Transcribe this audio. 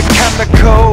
the chemical